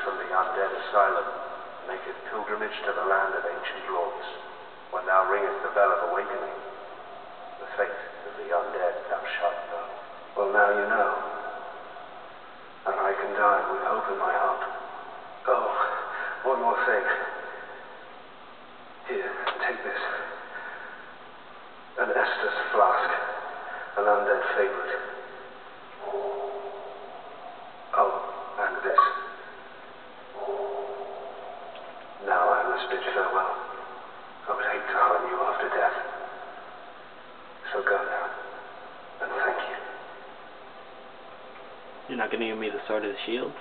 from the undead asylum, maketh pilgrimage to the land of ancient lords. When thou ringest the bell of awakening, the fate of the undead thou shalt know. Well, now you know. And I can die with hope in my heart. Oh, one more thing. Here, take this. An Estus flask. An undead favorite. Oh, and this. Now I must bid farewell. I would hate to harm you after death. So go now. And thank you. You're not gonna give me the sword or the shield?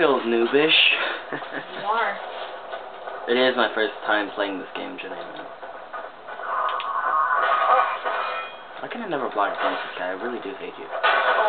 I feel noobish. You are. it is my first time playing this game, Janae. Why can I never block against this guy? I really do hate you.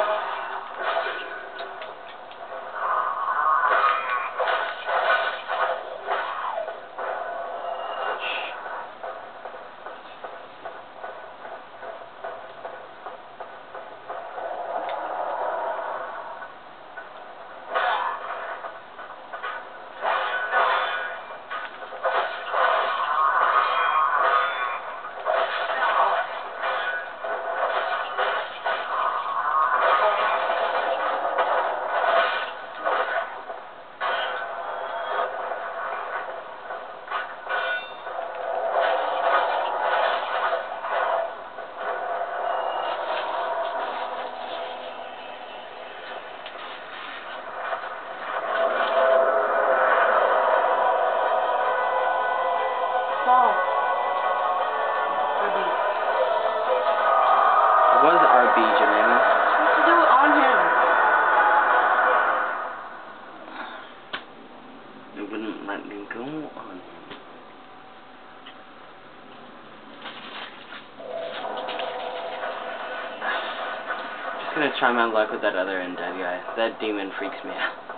Gonna try my luck with that other undead guy. That demon freaks me out.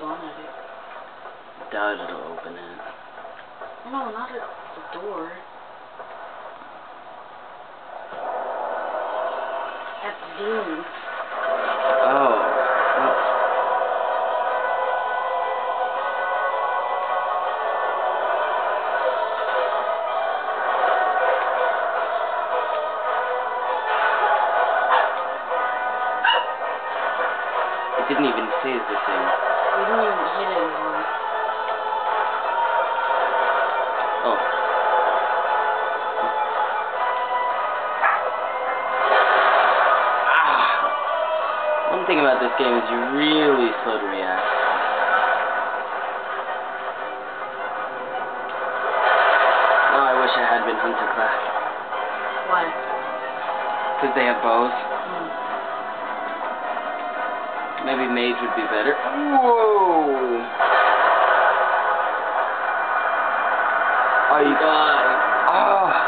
Bomb at it. Doubt it'll open it. No, not at the door. At the demon. Oh. Thing about this game is you're really slow to react. Oh, I wish I had been Hunter class. Why? Because they have bows. Hmm. Maybe mage would be better. Whoa! Oh, you guys. Oh.